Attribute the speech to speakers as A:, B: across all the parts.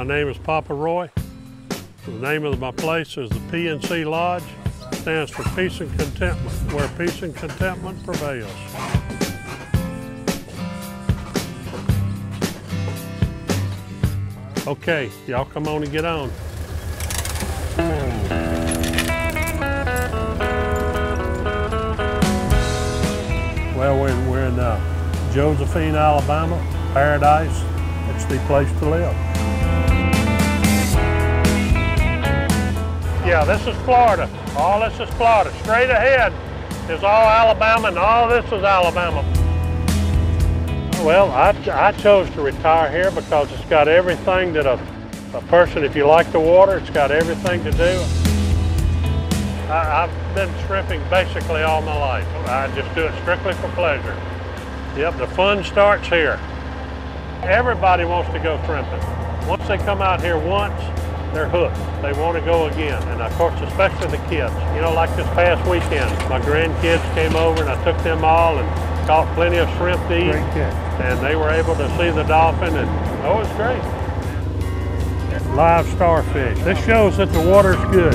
A: My name is Papa Roy. The name of my place is the P&C Lodge. It stands for Peace and Contentment, where peace and contentment prevails. Okay, y'all come on and get on. Well, we're, we're in uh, Josephine, Alabama, Paradise. It's the place to live. Yeah, this is Florida. All this is Florida. Straight ahead is all Alabama, and all this is Alabama. Well, I, I chose to retire here because it's got everything that a, a person, if you like the water, it's got everything to do. I, I've been shrimping basically all my life. I just do it strictly for pleasure. Yep, the fun starts here. Everybody wants to go shrimping. Once they come out here once, they're hooked. They want to go again. And of course, especially the kids. You know, like this past weekend, my grandkids came over and I took them all and caught plenty of shrimp to eat. And they were able to see the dolphin and, oh, it's great. Live starfish. This shows that the water's good.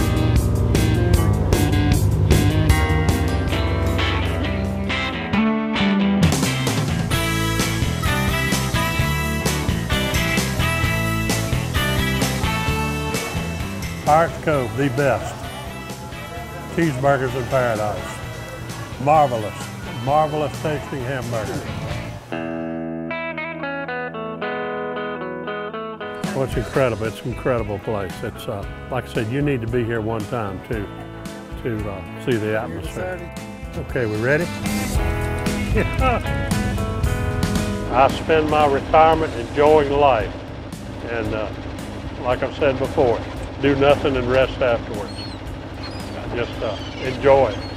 A: Pirates Cove, the best. Cheeseburgers in paradise. Marvelous, marvelous tasting hamburger. Well, it's incredible. It's an incredible place. It's uh, like I said, you need to be here one time to to uh, see the atmosphere. Okay, we ready? I spend my retirement enjoying life, and uh, like I've said before, do nothing and rest afterwards. Just uh, enjoy it.